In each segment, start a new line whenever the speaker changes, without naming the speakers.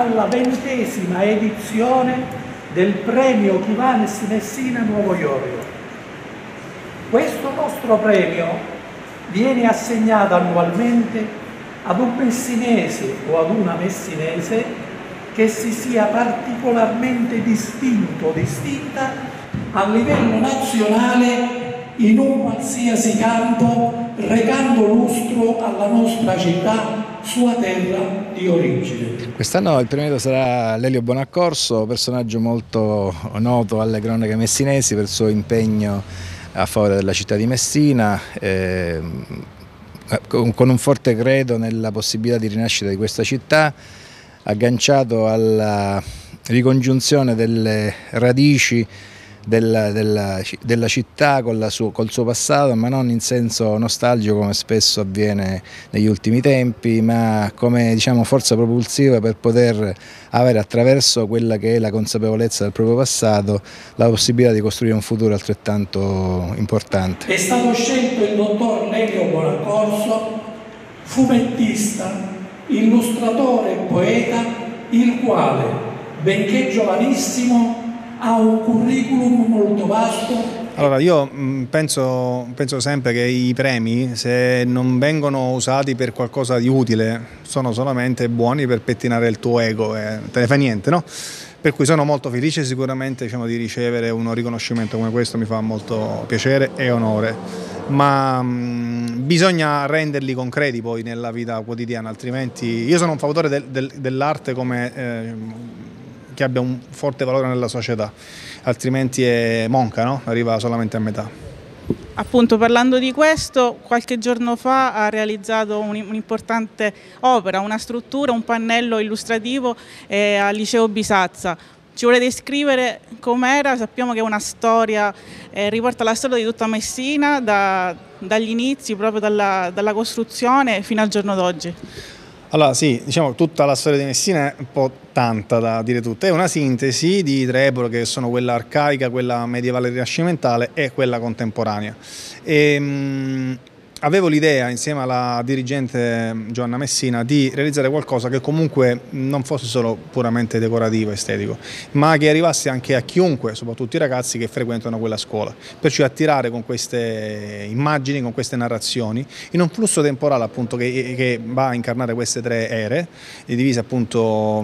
alla ventesima edizione del premio Chivanes Messina Nuovo Iorio. Questo nostro premio viene assegnato annualmente ad un messinese o ad una messinese che si sia particolarmente distinto o distinta a livello nazionale in un qualsiasi campo recando lustro alla nostra città sua terra di origine.
Quest'anno il premio sarà Lelio Bonaccorso, personaggio molto noto alle cronache messinesi per il suo impegno a favore della città di Messina, eh, con un forte credo nella possibilità di rinascita di questa città, agganciato alla ricongiunzione delle radici della, della, della città sua, col suo passato, ma non in senso nostalgico come spesso avviene negli ultimi tempi, ma come diciamo, forza propulsiva per poter avere attraverso quella che è la consapevolezza del proprio passato la possibilità di costruire un futuro altrettanto importante.
È stato scelto il dottor Lelio Bonaccorso, fumettista, illustratore e poeta, il quale, benché giovanissimo, ha un curriculum molto vasto.
Allora io mm, penso, penso, sempre che i premi se non vengono usati per qualcosa di utile sono solamente buoni per pettinare il tuo ego e te ne fa niente no? Per cui sono molto felice sicuramente diciamo, di ricevere un riconoscimento come questo, mi fa molto piacere e onore, ma mh, mm, bisogna renderli concreti poi nella vita quotidiana, altrimenti io sono un fautore del, del, dell'arte come... Eh, che abbia un forte valore nella società, altrimenti è monca, no? arriva solamente a metà.
Appunto parlando di questo, qualche giorno fa ha realizzato un'importante opera, una struttura, un pannello illustrativo eh, al liceo Bisazza. Ci vuole descrivere com'era? Sappiamo che è una storia, eh, riporta la storia di tutta Messina, da, dagli inizi, proprio dalla, dalla costruzione fino al giorno d'oggi.
Allora sì, diciamo tutta la storia di Messina è un po' tanta da dire tutta, è una sintesi di tre epoche che sono quella arcaica, quella medievale rinascimentale e quella contemporanea. E, ehm, avevo l'idea insieme alla dirigente Giovanna Messina di realizzare qualcosa che comunque non fosse solo puramente decorativo, estetico, ma che arrivasse anche a chiunque, soprattutto i ragazzi che frequentano quella scuola, perciò attirare con queste immagini, con queste narrazioni, in un flusso temporale appunto che, che va a incarnare queste tre ere, divise appunto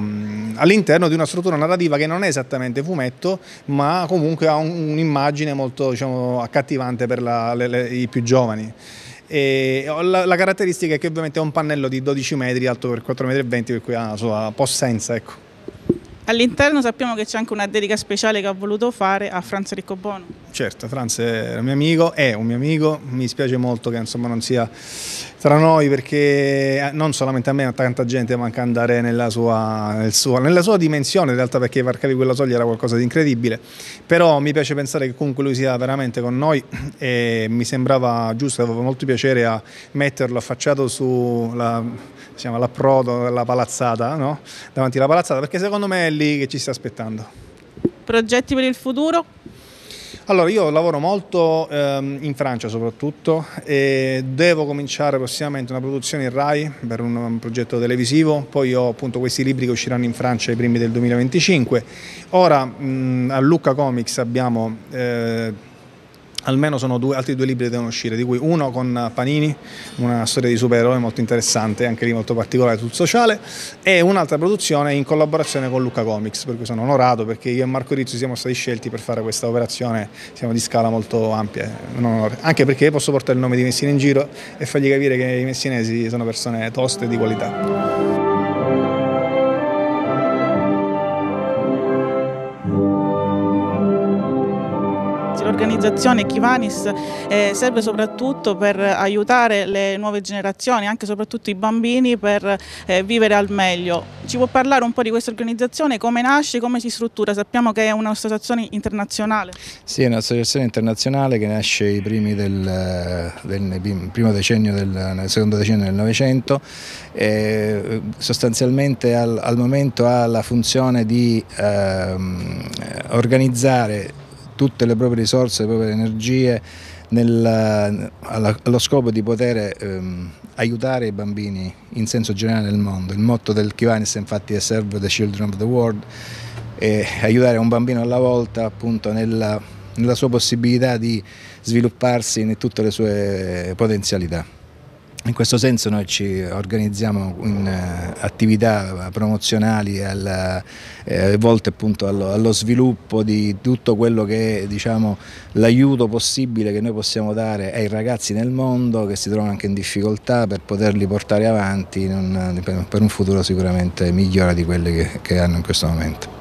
all'interno di una struttura narrativa che non è esattamente fumetto, ma comunque ha un'immagine molto diciamo, accattivante per la, le, le, i più giovani. E la, la, caratteristica è che ovviamente è un pannello di 12 metri alto per 4,20 m, per cui ha la sua possenza. Ecco.
All'interno sappiamo che c'è anche una dedica speciale che ha voluto fare a Franz Riccobono.
Certo, Franz è un mio amico, è un mio amico, mi spiace molto che insomma, non sia tra noi perché eh, non solamente a me, ma tanta gente manca andare nella sua, sua, nella sua dimensione in realtà perché varcavi quella soglia era qualcosa di incredibile, però mi piace pensare che comunque lui sia veramente con noi e mi sembrava giusto, avevo molto piacere a metterlo affacciato sulla diciamo, l'approdo della palazzata, no? davanti alla palazzata, perché secondo me è lì che ci sta aspettando.
Progetti per il futuro?
Allora, io lavoro molto ehm, in Francia soprattutto e devo cominciare prossimamente una produzione in RAI per un, un, progetto televisivo, poi ho appunto questi libri che usciranno in Francia ai primi del 2025. Ora mh, a Lucca Comics abbiamo... Eh, almeno sono due, altri due libri che devono uscire, di cui uno con Panini, una storia di supereroi molto interessante, anche lì molto particolare sul sociale, e un'altra produzione in collaborazione con Luca Comics, per cui sono onorato perché io e Marco Rizzo siamo stati scelti per fare questa operazione, siamo di scala molto ampia, anche perché posso portare il nome di Messina in giro e fargli capire che i messinesi sono persone toste e di qualità.
L'organizzazione Kivanis eh, serve soprattutto per aiutare le nuove generazioni, anche e soprattutto i bambini, per eh, vivere al meglio. Ci può parlare un po' di questa organizzazione, come nasce, come si struttura? Sappiamo che è un'associazione internazionale.
Sì, è un'associazione internazionale che nasce ai primi del, del primo decennio del, nel secondo decennio del Novecento e sostanzialmente al, al, momento ha la funzione di ehm, organizzare tutte le proprie risorse, le proprie energie nel, allo scopo di poter ehm, aiutare i bambini in senso generale nel mondo. Il motto del Kiwanis infatti è Serve the Children of the World e aiutare un bambino alla volta appunto nella, nella sua possibilità di svilupparsi in tutte le sue potenzialità. In questo senso noi ci organizziamo in uh, attività promozionali al, eh, volte appunto allo, allo, sviluppo di tutto quello che è diciamo, l'aiuto possibile che noi possiamo dare ai ragazzi nel mondo che si trovano anche in difficoltà per poterli portare avanti un, per un futuro sicuramente migliore di quelli che, che hanno in questo momento.